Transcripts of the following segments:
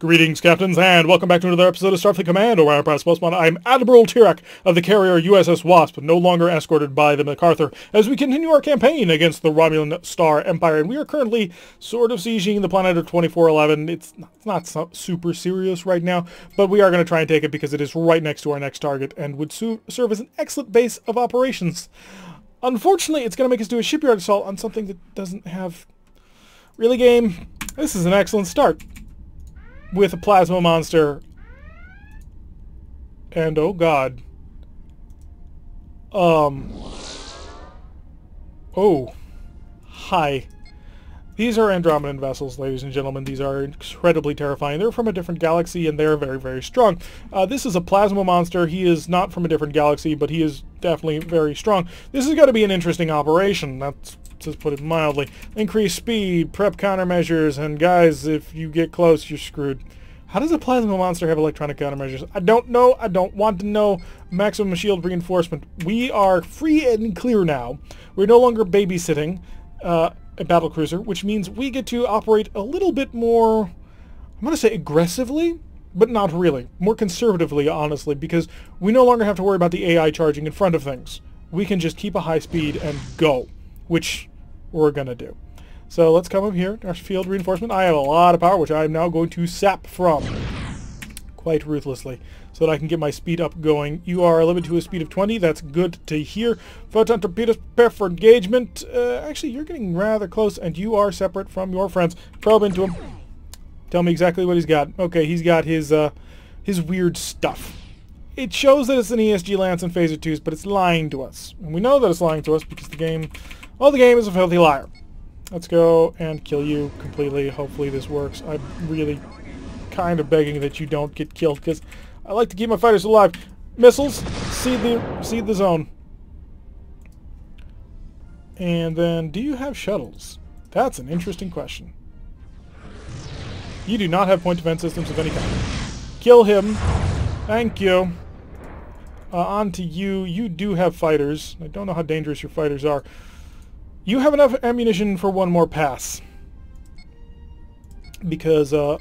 Greetings, Captains, and welcome back to another episode of Starfleet Command, where I'm Postman. I'm Admiral Tirak of the carrier USS Wasp, no longer escorted by the MacArthur, as we continue our campaign against the Romulan Star Empire, and we are currently sort of sieging the planet of 2411. It's not, it's not so, super serious right now, but we are going to try and take it because it is right next to our next target and would serve as an excellent base of operations. Unfortunately, it's going to make us do a shipyard assault on something that doesn't have... Really, game? This is an excellent start with a plasma monster. And oh god. Um. Oh. Hi. These are Andromedan vessels, ladies and gentlemen. These are incredibly terrifying. They're from a different galaxy, and they're very, very strong. Uh, this is a plasma monster. He is not from a different galaxy, but he is definitely very strong. This is going to be an interesting operation. That's to put it mildly. Increase speed, prep countermeasures, and guys, if you get close, you're screwed. How does a plasma monster have electronic countermeasures? I don't know. I don't want to know. Maximum shield reinforcement. We are free and clear now. We're no longer babysitting uh, a battle cruiser, which means we get to operate a little bit more, I'm going to say aggressively, but not really. More conservatively, honestly, because we no longer have to worry about the AI charging in front of things. We can just keep a high speed and go, which we're going to do. So let's come up here, our field reinforcement. I have a lot of power, which I am now going to sap from quite ruthlessly so that I can get my speed up going. You are limited to a speed of 20. That's good to hear. Photon torpedoes prepare for engagement. Uh, actually, you're getting rather close, and you are separate from your friends. Probe into him. Tell me exactly what he's got. Okay, he's got his, uh, his weird stuff. It shows that it's an ESG Lance and Phaser 2s, but it's lying to us. And we know that it's lying to us because the game well, the game is a filthy liar. Let's go and kill you completely. Hopefully this works. I'm really kind of begging that you don't get killed because I like to keep my fighters alive. Missiles, seed the, seed the zone. And then, do you have shuttles? That's an interesting question. You do not have point defense systems of any kind. Kill him. Thank you. Uh, on to you. You do have fighters. I don't know how dangerous your fighters are. You have enough ammunition for one more pass. Because uh,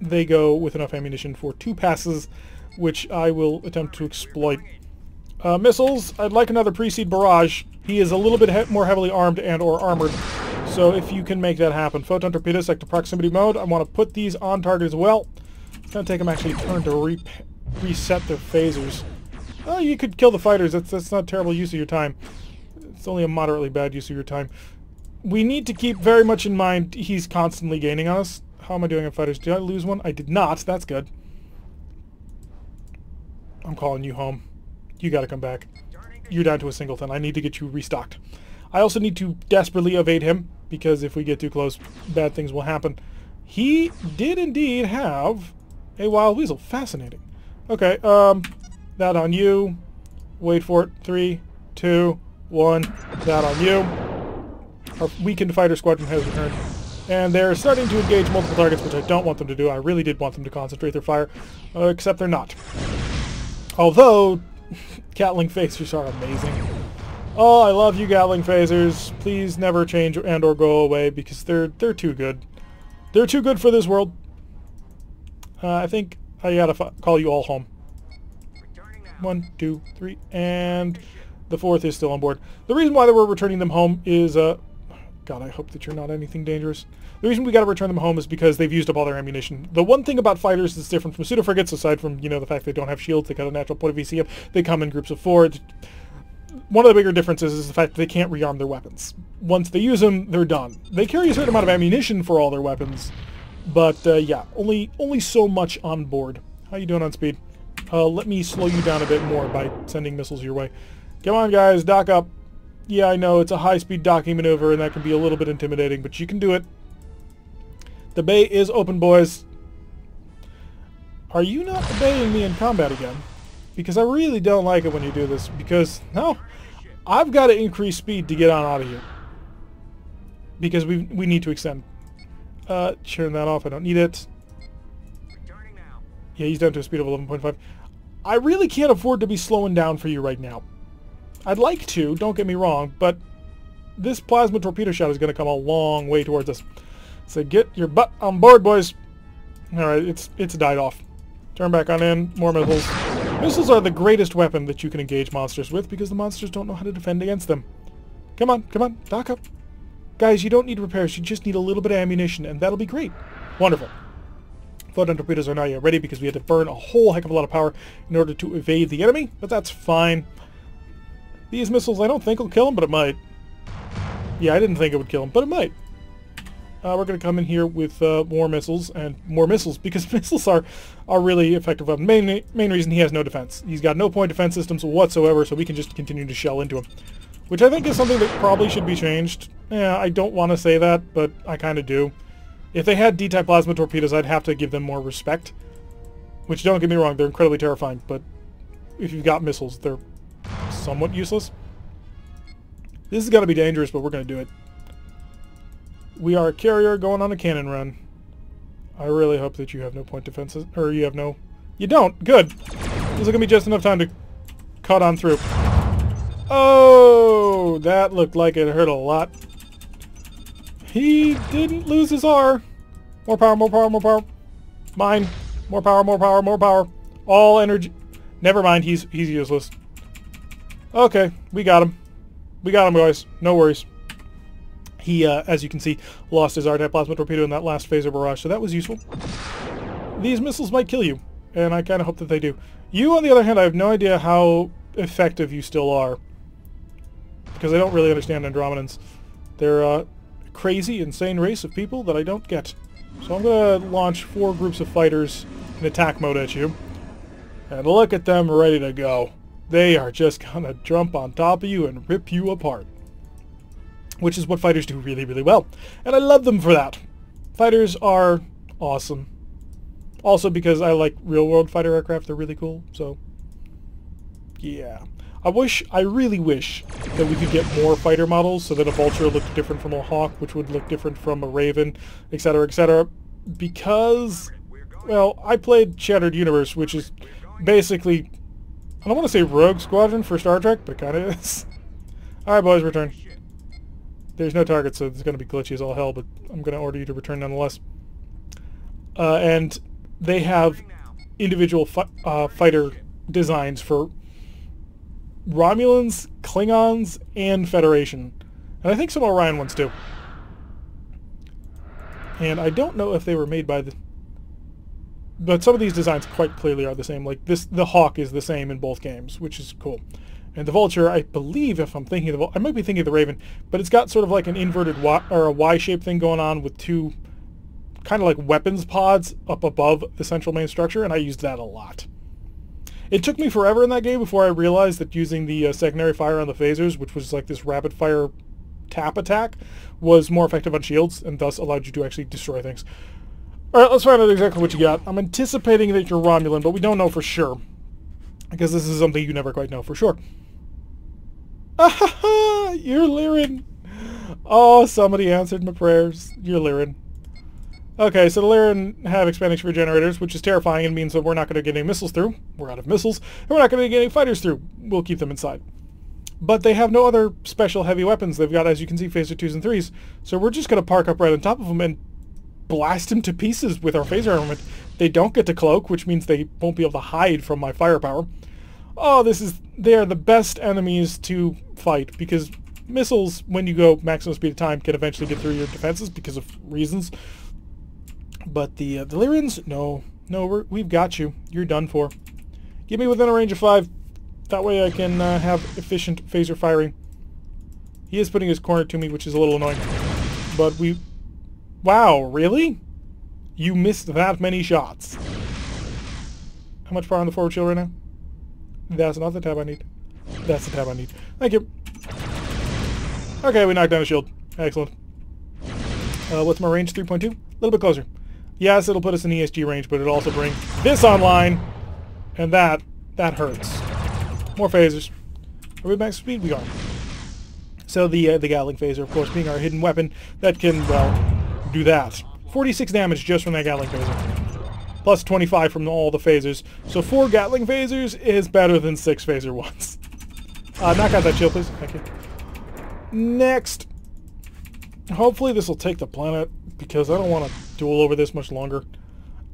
they go with enough ammunition for two passes, which I will attempt to exploit. Uh, missiles, I'd like another pre-seed barrage. He is a little bit he more heavily armed and or armored, so if you can make that happen. Photon torpedoes, sector proximity mode. I want to put these on target as well. It's going to take them actually a turn to re reset their phasers. Oh, you could kill the fighters. That's, that's not terrible use of your time. It's only a moderately bad use of your time. We need to keep very much in mind he's constantly gaining on us. How am I doing on fighters? Did I lose one? I did not. That's good. I'm calling you home. You gotta come back. You're down to a singleton. I need to get you restocked. I also need to desperately evade him, because if we get too close, bad things will happen. He did indeed have a wild weasel. Fascinating. Okay, um, that on you. Wait for it. Three, two, one, that on you. Our weakened fighter squadron has returned. And they're starting to engage multiple targets, which I don't want them to do. I really did want them to concentrate their fire, uh, except they're not. Although, Gatling phasers are amazing. Oh, I love you Gatling phasers. Please never change and or go away because they're they're too good. They're too good for this world. Uh, I think I gotta call you all home. One, two, three, and the fourth is still on board. The reason why we're returning them home is, uh, God, I hope that you're not anything dangerous. The reason we got to return them home is because they've used up all their ammunition. The one thing about fighters that's different from pseudo frigates, aside from you know the fact they don't have shields, they got a natural point of ECM, they come in groups of four. One of the bigger differences is the fact that they can't rearm their weapons. Once they use them, they're done. They carry a certain amount of ammunition for all their weapons, but uh, yeah, only only so much on board. How you doing on speed? Uh, let me slow you down a bit more by sending missiles your way. Come on, guys, dock up. Yeah, I know, it's a high-speed docking maneuver, and that can be a little bit intimidating, but you can do it. The bay is open, boys. Are you not obeying me in combat again? Because I really don't like it when you do this, because, no, I've got to increase speed to get on out of here. Because we, we need to extend. Uh, turn that off, I don't need it. Yeah, he's down to a speed of 11.5. I really can't afford to be slowing down for you right now. I'd like to, don't get me wrong, but this plasma torpedo shot is going to come a long way towards us. So get your butt on board, boys. Alright, it's it's died off. Turn back on in. More missiles. Missiles are the greatest weapon that you can engage monsters with because the monsters don't know how to defend against them. Come on, come on, dock up. Guys, you don't need repairs. You just need a little bit of ammunition, and that'll be great. Wonderful. Photon torpedoes are not yet ready because we had to burn a whole heck of a lot of power in order to evade the enemy, but that's fine. These missiles I don't think will kill him, but it might. Yeah, I didn't think it would kill him, but it might. Uh, we're going to come in here with uh, more missiles and more missiles because missiles are, are really effective weapon. Main, main reason he has no defense. He's got no point defense systems whatsoever, so we can just continue to shell into him. Which I think is something that probably should be changed. Yeah, I don't want to say that, but I kind of do. If they had D-type plasma torpedoes, I'd have to give them more respect. Which, don't get me wrong, they're incredibly terrifying, but if you've got missiles, they're somewhat useless. This is going to be dangerous, but we're going to do it. We are a carrier going on a cannon run. I really hope that you have no point defenses, or you have no... You don't! Good! This is going to be just enough time to cut on through. Oh! That looked like it hurt a lot. He didn't lose his R. More power, more power, more power. Mine. More power, more power, more power. All energy. Never mind, he's he's useless. Okay, we got him. We got him, guys. No worries. He, uh, as you can see, lost his R-type plasma torpedo in that last phaser barrage, so that was useful. These missiles might kill you, and I kind of hope that they do. You, on the other hand, I have no idea how effective you still are, because I don't really understand Andromedans. They're a crazy, insane race of people that I don't get. So I'm going to launch four groups of fighters in attack mode at you, and look at them ready to go. They are just to jump on top of you and rip you apart which is what fighters do really, really well. And I love them for that. Fighters are awesome. Also because I like real-world fighter aircraft. They're really cool, so... Yeah. I wish, I really wish that we could get more fighter models so that a Vulture looked different from a Hawk, which would look different from a Raven, etc., etc. Because, well, I played Shattered Universe, which is basically, I don't want to say Rogue Squadron for Star Trek, but it kind of is. Alright, boys, return. There's no target, so it's going to be glitchy as all hell, but I'm going to order you to return nonetheless. Uh, and they have individual fi uh, fighter designs for Romulans, Klingons, and Federation. And I think some Orion ones too. And I don't know if they were made by the... But some of these designs quite clearly are the same. Like this, the Hawk is the same in both games, which is cool. And the Vulture, I believe, if I'm thinking of the, I might be thinking of the Raven, but it's got sort of like an inverted Y or a Y-shaped thing going on with two kind of like weapons pods up above the central main structure, and I used that a lot. It took me forever in that game before I realized that using the uh, secondary fire on the phasers, which was like this rapid fire tap attack, was more effective on shields and thus allowed you to actually destroy things. Alright, let's find out exactly what you got. I'm anticipating that you're Romulan, but we don't know for sure. Because this is something you never quite know for sure. Ah, you're Lyran. Oh, somebody answered my prayers. You're Lyran. Okay, so the Lyran have expanding sphere generators, which is terrifying and means that we're not going to get any missiles through. We're out of missiles. And we're not going to get any fighters through. We'll keep them inside. But they have no other special heavy weapons. They've got, as you can see, phaser 2s and 3s. So we're just going to park up right on top of them and blast them to pieces with our phaser armament. They don't get to cloak, which means they won't be able to hide from my firepower oh, this is they are the best enemies to fight because missiles, when you go maximum speed of time, can eventually get through your defenses because of reasons. But the uh, the Lyrians, no, no, we have got you. You're done for. Get me within a range of five. That way I can uh, have efficient phaser firing. He is putting his corner to me, which is a little annoying. But we... Wow, really? You missed that many shots. How much power on the forward shield right now? That's not the tab I need. That's the tab I need. Thank you. Okay, we knocked down a shield. Excellent. Uh, what's my range? 3.2? A little bit closer. Yes, it'll put us in ESG range, but it'll also bring this online. And that, that hurts. More phasers. Are we max speed? We are. So the uh, the Gatling phaser, of course, being our hidden weapon, that can, well, do that. 46 damage just from that Gatling phaser plus 25 from all the phasers. So four Gatling phasers is better than six phaser ones. Uh, knock out that shield, please. Thank you. Next. Hopefully this will take the planet, because I don't want to duel over this much longer.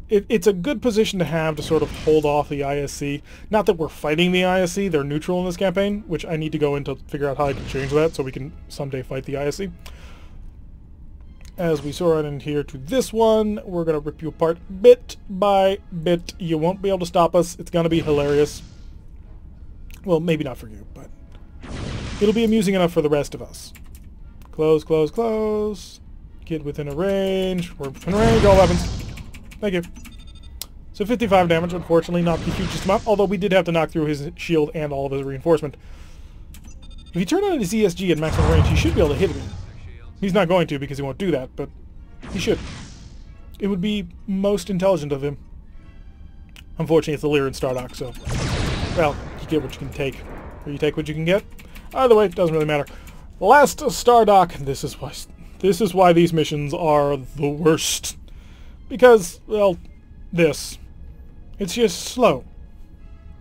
it, it's a good position to have to sort of hold off the ISC. Not that we're fighting the ISC, they're neutral in this campaign, which I need to go in to figure out how I can change that so we can someday fight the ISC. As we saw on in here to this one, we're going to rip you apart bit by bit. You won't be able to stop us. It's going to be hilarious. Well, maybe not for you, but it'll be amusing enough for the rest of us. Close, close, close. Get within a range. We're within range, all weapons. Thank you. So 55 damage, unfortunately, not the hugest amount, although we did have to knock through his shield and all of his reinforcement. If you turn on his ESG at maximum range, he should be able to hit me. He's not going to because he won't do that, but he should. It would be most intelligent of him. Unfortunately, it's the Lyran Stardock, so... Well, you get what you can take. Or you take what you can get. Either way, it doesn't really matter. Last Stardock, this is why this is why these missions are the worst. Because, well, this. It's just slow.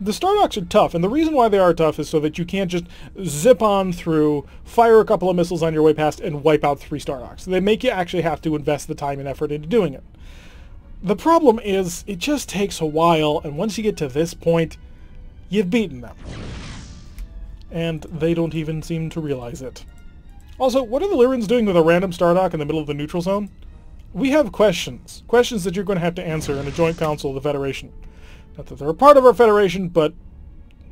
The Stardocks are tough, and the reason why they are tough is so that you can't just zip on through, fire a couple of missiles on your way past, and wipe out three Stardocks. They make you actually have to invest the time and effort into doing it. The problem is, it just takes a while, and once you get to this point, you've beaten them. And they don't even seem to realize it. Also, what are the Lyrans doing with a random Stardock in the middle of the neutral zone? We have questions. Questions that you're going to have to answer in a joint council of the Federation. Not that they're a part of our Federation, but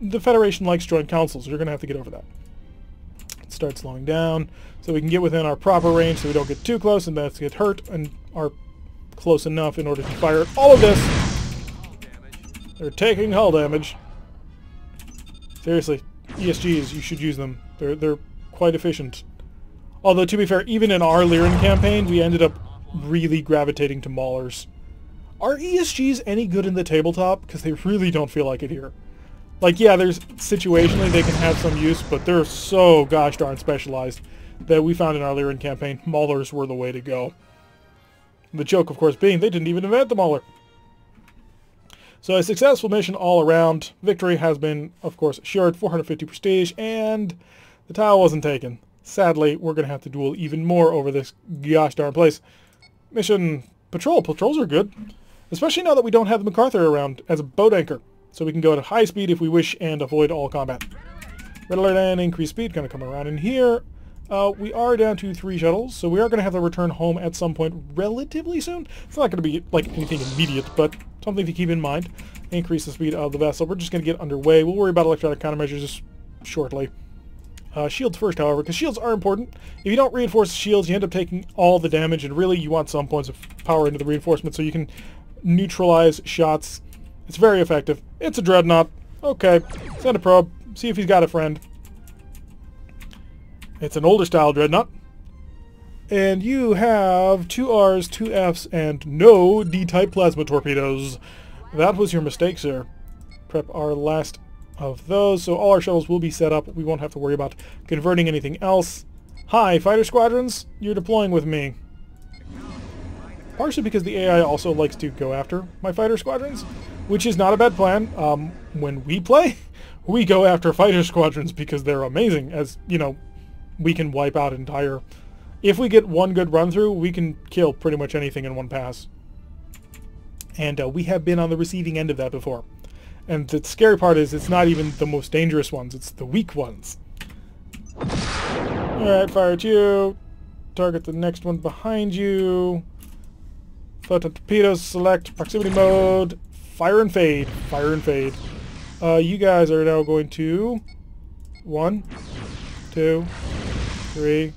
the Federation likes joint councils. So you're going to have to get over that. Start slowing down so we can get within our proper range so we don't get too close and that's get hurt and are close enough in order to fire all of this. They're taking hull damage. Seriously, ESGs, you should use them. They're, they're quite efficient. Although, to be fair, even in our Lyran campaign, we ended up really gravitating to Maulers. Are ESGs any good in the tabletop? Because they really don't feel like it here. Like, yeah, there's situationally they can have some use, but they're so gosh darn specialized that we found in our Lyran campaign, Maulers were the way to go. The joke, of course, being they didn't even invent the Mauler. So a successful mission all around. Victory has been, of course, assured. 450 prestige, and the tile wasn't taken. Sadly, we're going to have to duel even more over this gosh darn place. Mission patrol. Patrols are good. Especially now that we don't have the MacArthur around as a boat anchor. So we can go at high speed if we wish and avoid all combat. Red alert and increased speed. Going to come around in here. Uh, we are down to three shuttles, so we are going to have to return home at some point relatively soon. It's not going to be like anything immediate, but something to keep in mind. Increase the speed of the vessel. We're just going to get underway. We'll worry about electronic countermeasures shortly. Uh, shields first, however, because shields are important. If you don't reinforce the shields, you end up taking all the damage, and really you want some points of power into the reinforcement so you can neutralize shots. It's very effective. It's a dreadnought. Okay, send a probe. See if he's got a friend. It's an older style dreadnought. And you have two R's, two F's, and no D-type plasma torpedoes. That was your mistake, sir. Prep our last of those, so all our shuttles will be set up. We won't have to worry about converting anything else. Hi, fighter squadrons. You're deploying with me. Partially because the AI also likes to go after my fighter squadrons, which is not a bad plan. Um, when we play, we go after fighter squadrons because they're amazing, as, you know, we can wipe out entire... If we get one good run-through, we can kill pretty much anything in one pass. And uh, we have been on the receiving end of that before. And the scary part is it's not even the most dangerous ones, it's the weak ones. Alright, fire at you. Target the next one behind you. Photon torpedoes, select proximity mode. Fire and fade. Fire and fade. Uh, you guys are now going to... One, two, three,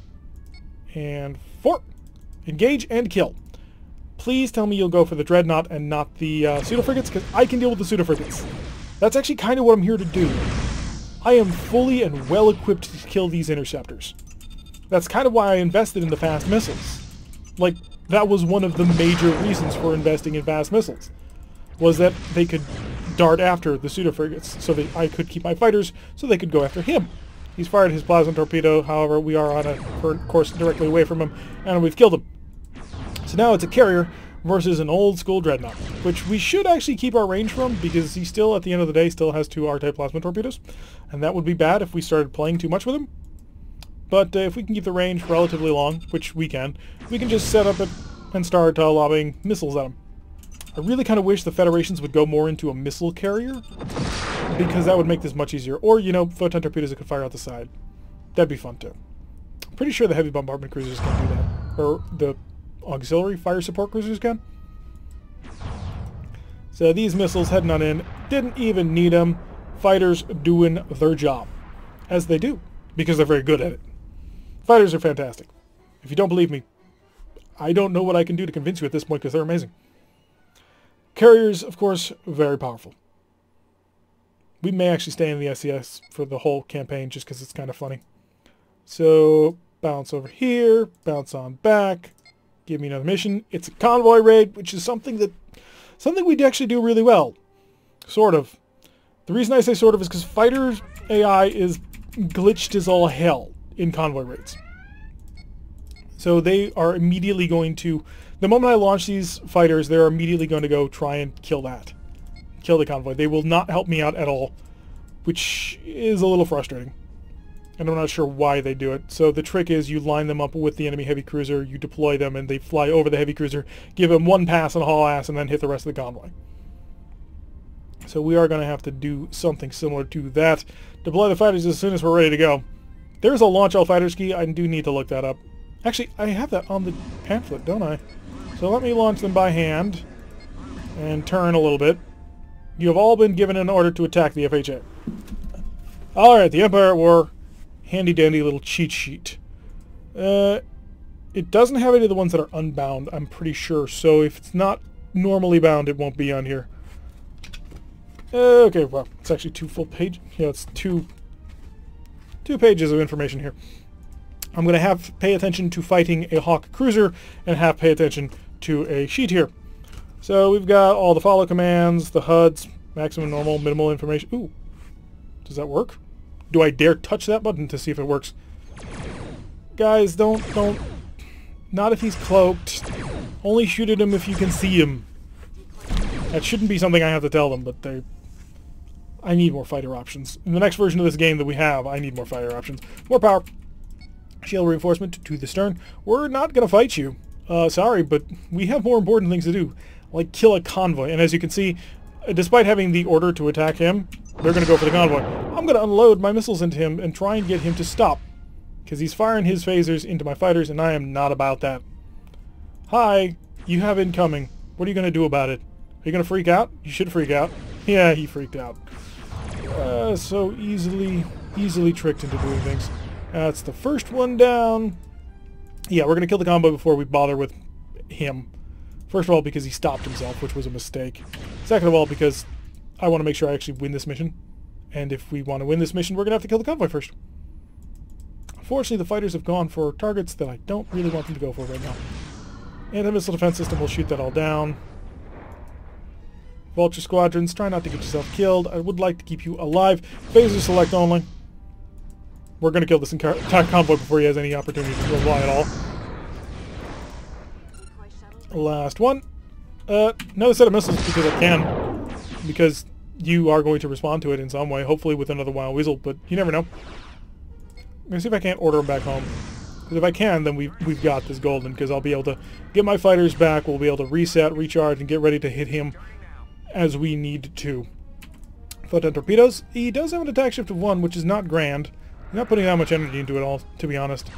and four. Engage and kill. Please tell me you'll go for the Dreadnought and not the uh, pseudo-frigates, because I can deal with the pseudo-frigates. That's actually kind of what I'm here to do. I am fully and well-equipped to kill these interceptors. That's kind of why I invested in the fast missiles. Like, that was one of the major reasons for investing in fast missiles, was that they could dart after the pseudo-frigates, so that I could keep my fighters so they could go after him. He's fired his plasma torpedo, however, we are on a course directly away from him, and we've killed him. So now it's a carrier versus an old school dreadnought, which we should actually keep our range from because he still, at the end of the day, still has two R-type plasma torpedoes, and that would be bad if we started playing too much with him. But uh, if we can keep the range relatively long, which we can, we can just set up it and start uh, lobbing missiles at them. I really kind of wish the Federations would go more into a missile carrier, because that would make this much easier. Or, you know, photon torpedoes that could fire out the side. That'd be fun, too. Pretty sure the heavy bombardment cruisers can do that. Or the auxiliary fire support cruisers can. So these missiles heading on in, didn't even need them. Fighters doing their job. As they do, because they're very good at it. Fighters are fantastic. If you don't believe me, I don't know what I can do to convince you at this point because they're amazing. Carriers, of course, very powerful. We may actually stay in the SCS for the whole campaign just because it's kind of funny. So, bounce over here, bounce on back, give me another mission. It's a convoy raid, which is something that something we actually do really well. Sort of. The reason I say sort of is because fighter AI is glitched as all hell in convoy raids. So they are immediately going to, the moment I launch these fighters, they're immediately going to go try and kill that. Kill the convoy. They will not help me out at all, which is a little frustrating. And I'm not sure why they do it. So the trick is you line them up with the enemy heavy cruiser, you deploy them, and they fly over the heavy cruiser, give them one pass and haul ass, and then hit the rest of the convoy. So we are going to have to do something similar to that. Deploy the fighters as soon as we're ready to go. There's a launch all fighters key. I do need to look that up. Actually, I have that on the pamphlet, don't I? So let me launch them by hand and turn a little bit. You have all been given an order to attack the FHA. Alright, the Empire at War handy-dandy little cheat sheet. Uh, it doesn't have any of the ones that are unbound, I'm pretty sure. So if it's not normally bound, it won't be on here. Uh, okay, well, it's actually two full page. Yeah, it's two two pages of information here. I'm going to have pay attention to fighting a Hawk cruiser and have pay attention to a sheet here. So we've got all the follow commands, the HUDs, maximum, normal, minimal information. Ooh, does that work? Do I dare touch that button to see if it works? Guys, don't, don't, not if he's cloaked. Only shoot at him if you can see him. That shouldn't be something I have to tell them, but they... I need more fighter options. In the next version of this game that we have, I need more fighter options. More power. Shield reinforcement to the stern. We're not going to fight you. Uh, sorry, but we have more important things to do. Like kill a convoy. And as you can see, despite having the order to attack him, they're going to go for the convoy. I'm going to unload my missiles into him and try and get him to stop. Because he's firing his phasers into my fighters, and I am not about that. Hi, you have incoming. What are you going to do about it? Are you going to freak out? You should freak out. Yeah, he freaked out. Uh, so easily, easily tricked into doing things. That's the first one down. Yeah, we're going to kill the combo before we bother with him. First of all, because he stopped himself, which was a mistake. Second of all, because I want to make sure I actually win this mission. And if we want to win this mission, we're going to have to kill the convoy first. Unfortunately, the fighters have gone for targets that I don't really want them to go for right now. Anti-missile defense system will shoot that all down. Vulture squadrons, try not to get yourself killed. I would like to keep you alive. Phaser select only. We're going to kill this entire convoy before he has any opportunity to fly at all. Last one. Uh, another set of missiles because I can. Because you are going to respond to it in some way, hopefully with another Wild Weasel, but you never know. I'm going to see if I can't order them back home. Because if I can, then we've, we've got this golden, because I'll be able to get my fighters back, we'll be able to reset, recharge, and get ready to hit him as we need to. Photon torpedoes. He does have an attack shift of 1, which is not grand. I'm not putting that much energy into it all, to be honest.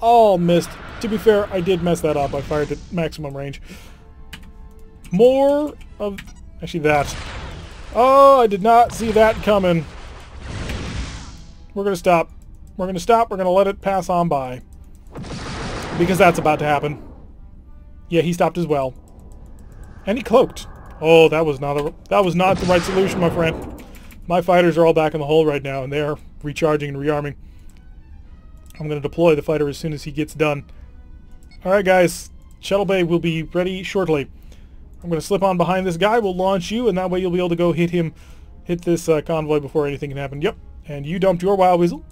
All missed. To be fair, I did mess that up. I fired at maximum range. More of... Actually, that. Oh, I did not see that coming. We're going to stop. We're going to stop. We're going to let it pass on by. Because that's about to happen. Yeah, he stopped as well. And he cloaked. Oh, that was not a that was not the right solution, my friend. My fighters are all back in the hole right now, and they are recharging and rearming. I'm going to deploy the fighter as soon as he gets done. Alright guys, Shuttle Bay will be ready shortly. I'm going to slip on behind this guy, we'll launch you, and that way you'll be able to go hit him, hit this uh, convoy before anything can happen. Yep, and you dumped your Wild Weasel.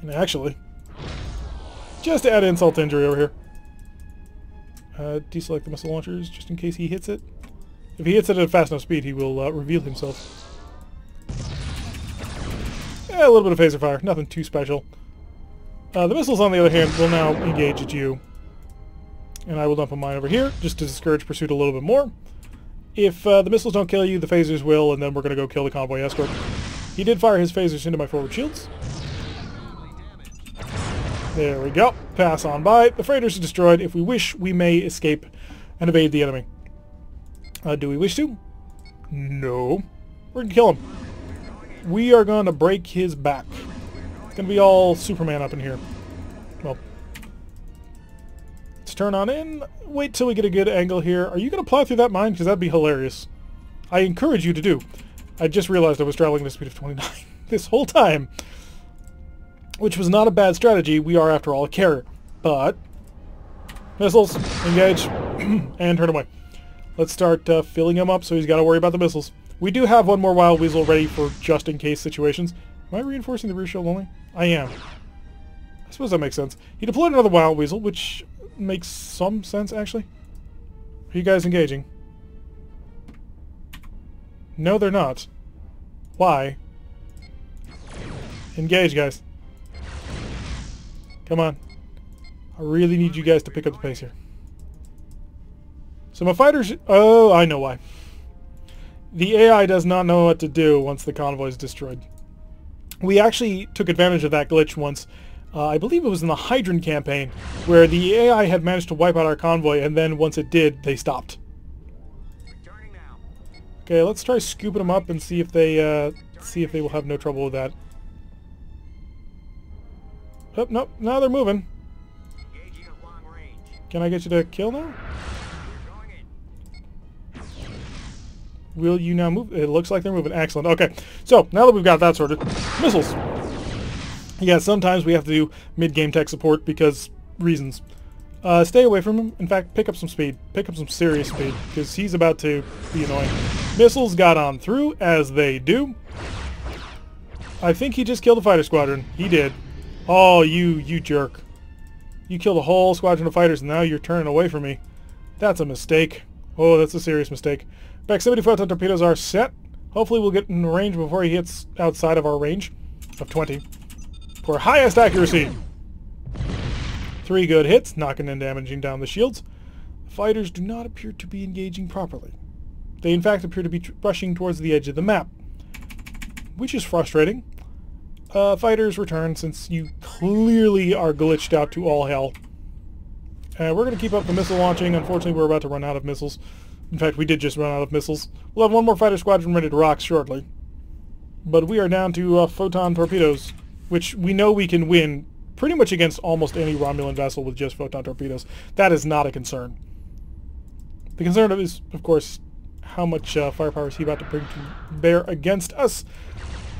And actually, just to add insult to injury over here. Uh, deselect the missile launchers just in case he hits it. If he hits it at a fast enough speed, he will uh, reveal himself. A little bit of phaser fire, nothing too special. Uh, the missiles, on the other hand, will now engage at you. And I will dump a mine over here, just to discourage pursuit a little bit more. If uh, the missiles don't kill you, the phasers will, and then we're going to go kill the convoy escort. He did fire his phasers into my forward shields. There we go. Pass on by. The freighters are destroyed. If we wish, we may escape and evade the enemy. Uh, do we wish to? No. We're to kill him. We are to break his back. It's to be all Superman up in here. Well, let's turn on in. Wait till we get a good angle here. Are you to plow through that mine? Because that'd be hilarious. I encourage you to do. I just realized I was traveling at a speed of 29 this whole time. Which was not a bad strategy. We are, after all, a carrier. But, missiles, engage, and turn away. Let's start uh, filling him up so he's got to worry about the missiles. We do have one more Wild Weasel ready for just-in-case situations. Am I reinforcing the rear shield only? I am. I suppose that makes sense. He deployed another Wild Weasel, which makes some sense, actually. Are you guys engaging? No, they're not. Why? Engage, guys. Come on. I really need you guys to pick up the pace here. So my fighters... Oh, I know why. The AI does not know what to do once the convoy is destroyed. We actually took advantage of that glitch once. Uh, I believe it was in the Hydran campaign, where the AI had managed to wipe out our convoy, and then once it did, they stopped. Okay, let's try scooping them up and see if they uh, see if they will have no trouble with that. Oh, nope, now they're moving. Can I get you to kill now? Will you now move? It looks like they're moving. Excellent. Okay, so now that we've got that sorted, missiles. Yeah, sometimes we have to do mid-game tech support because reasons. Uh, stay away from him. In fact, pick up some speed. Pick up some serious speed, because he's about to be annoying. Missiles got on through, as they do. I think he just killed a fighter squadron. He did. Oh, you, you jerk. You killed a whole squadron of fighters, and now you're turning away from me. That's a mistake. Oh, that's a serious mistake. Back 70 photon torpedoes are set. Hopefully we'll get in range before he hits outside of our range of 20. For highest accuracy. Three good hits, knocking and damaging down the shields. Fighters do not appear to be engaging properly. They in fact appear to be rushing towards the edge of the map, which is frustrating. Uh, fighters return since you clearly are glitched out to all hell. Uh, we're going to keep up the missile launching. Unfortunately, we're about to run out of missiles. In fact, we did just run out of missiles. We'll have one more fighter squadron ready to rock shortly. But we are down to uh, photon torpedoes, which we know we can win pretty much against almost any Romulan vessel with just photon torpedoes. That is not a concern. The concern is, of course, how much uh, firepower is he about to bring to bear against us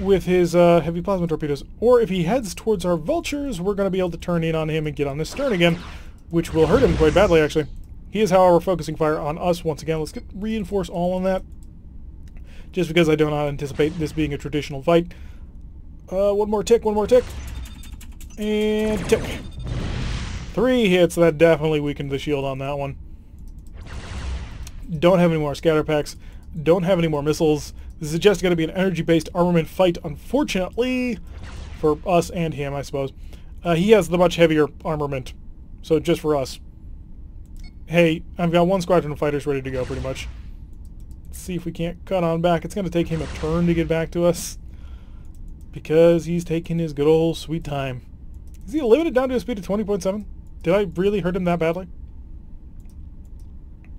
with his uh, heavy plasma torpedoes. Or if he heads towards our vultures, we're going to be able to turn in on him and get on his stern again, which will hurt him quite badly, actually. He is, however, focusing fire on us once again. Let's get reinforce all on that, just because I do not anticipate this being a traditional fight. Uh, one more tick, one more tick. And tick. Three hits. That definitely weakened the shield on that one. Don't have any more scatter packs. Don't have any more missiles. This is just going to be an energy-based armament fight, unfortunately, for us and him, I suppose. Uh, he has the much heavier armament, so just for us. Hey, I've got one squadron of fighters ready to go, pretty much. Let's see if we can't cut on back. It's going to take him a turn to get back to us, because he's taking his good old sweet time. Is he limited down to a speed of 20.7? Did I really hurt him that badly?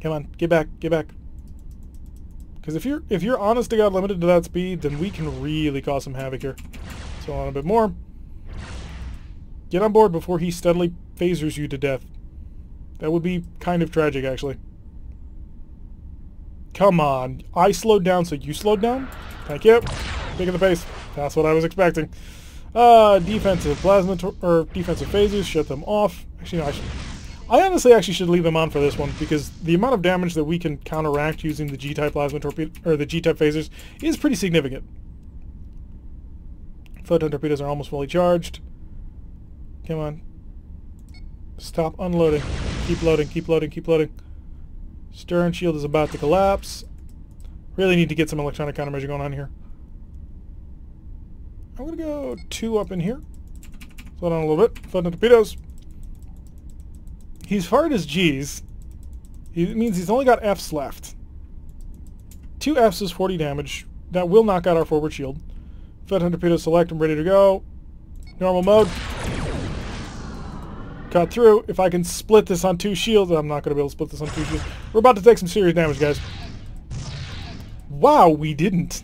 Come on, get back, get back. Because if you're if you're honest to God limited to that speed, then we can really cause some havoc here. So on a bit more. Get on board before he steadily phasers you to death. That would be kind of tragic, actually. Come on. I slowed down, so you slowed down? Thank you. Taking the pace. That's what I was expecting. Uh, defensive plasma or defensive phasers, shut them off. Actually, no, I, should, I honestly actually should leave them on for this one because the amount of damage that we can counteract using the G-type plasma torpedo or the G-type phasers is pretty significant. Photon torpedoes are almost fully charged. Come on. Stop unloading. Keep loading, keep loading, keep loading. Stern shield is about to collapse. Really need to get some electronic countermeasure going on here. I'm to go two up in here. Slow down a little bit. Photon torpedoes. He's fired his G's. It means he's only got F's left. Two F's is 40 damage. That will knock out our forward shield. Photon Torpedo select, I'm ready to go. Normal mode. Cut through. If I can split this on two shields, I'm not going to be able to split this on two shields. We're about to take some serious damage, guys. Wow, we didn't.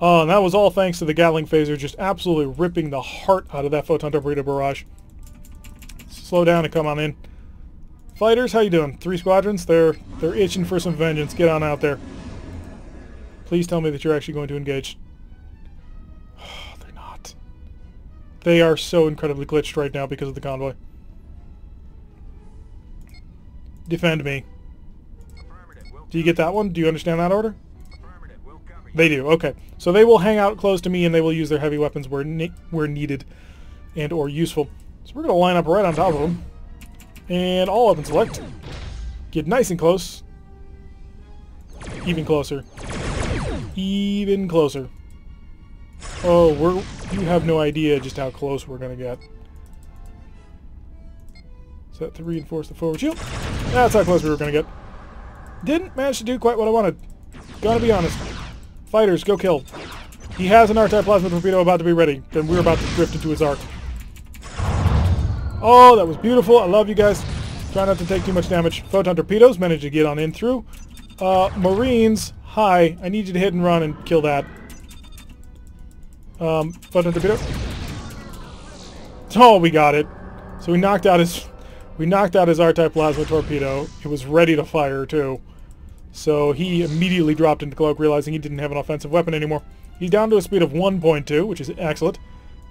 Oh, and that was all thanks to the Gatling Phaser just absolutely ripping the heart out of that Photon Torpedo Barrage. Slow down and come on in. Fighters, how you doing? Three squadrons? They're they're itching for some vengeance. Get on out there. Please tell me that you're actually going to engage. they're not. They are so incredibly glitched right now because of the convoy. Defend me. Do you get that one? Do you understand that order? They do. Okay. So they will hang out close to me and they will use their heavy weapons where ne where needed and or useful. So we're going to line up right on top of them. And all weapons select. Get nice and close. Even closer. Even closer. Oh, we're you have no idea just how close we're to get. Set to reinforce the forward shield. That's how close we were to get. Didn't manage to do quite what I wanted. Gotta be honest. Fighters, go kill. He has an anti-plasma torpedo about to be ready. Then we're about to drift into his arc. Oh, that was beautiful. I love you guys. Try not to take too much damage. Photon torpedoes managed to get on in through. Uh, Marines, hi. I need you to hit and run and kill that. Um, photon torpedo. Oh, we got it. So we knocked out his we knocked out his R-type plasma torpedo. It was ready to fire, too. So he immediately dropped into cloak, realizing he didn't have an offensive weapon anymore. He's down to a speed of 1.2, which is excellent.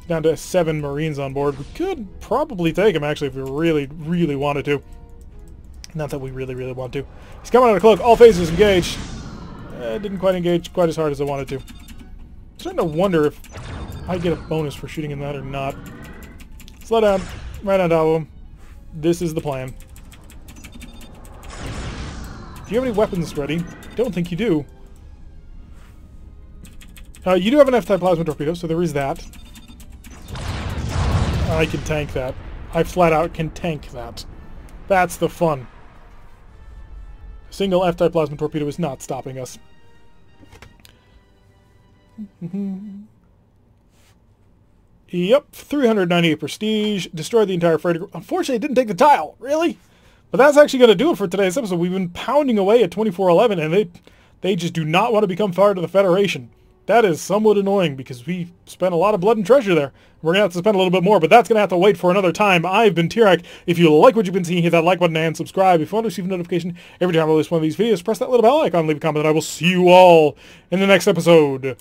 Down to seven Marines on board. We could probably take him, actually, if we really, really wanted to. Not that we really, really want to. He's coming out of cloak. All phases engaged. Uh, didn't quite engage quite as hard as I wanted to. I'm starting to wonder if I get a bonus for shooting in that or not. Slow down. Right on top of him. This is the plan. Do you have any weapons ready? Don't think you do. Uh, you do have an F-type plasma torpedo, so there is that. I can tank that. I flat out can tank that. That's the fun. A single F-type plasma torpedo is not stopping us. Yep, 398 prestige, destroyed the entire freighter. Unfortunately, it didn't take the tile. Really? But that's actually going to do it for today's episode. We've been pounding away at 2411, and they, they just do not want to become part of the Federation. That is somewhat annoying because we spent a lot of blood and treasure there. We're going to have to spend a little bit more, but that's going to have to wait for another time. I've been Tirak. If you like what you've been seeing, hit that like button and subscribe. If you want to receive a notification every time I release one of these videos, press that little bell icon, leave a comment, and I will see you all in the next episode.